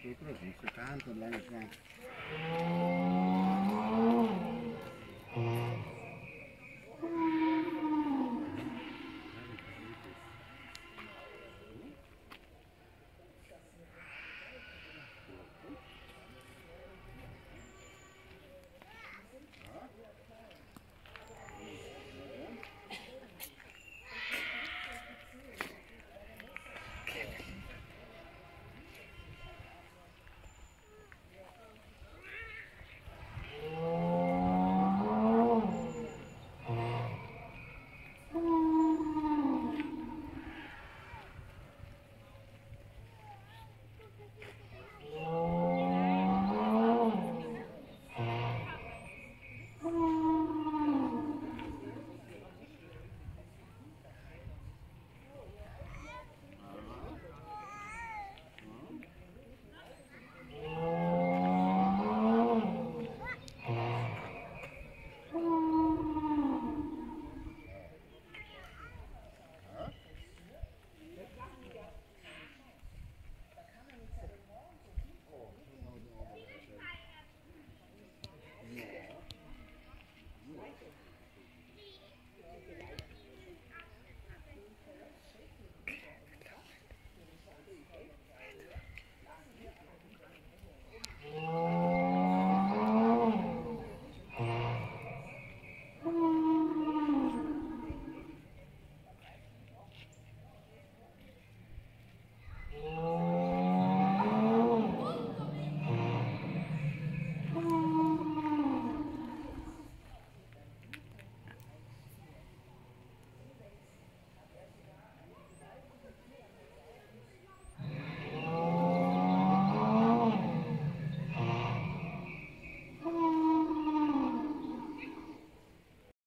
que vídeo, tanto tá? Lá no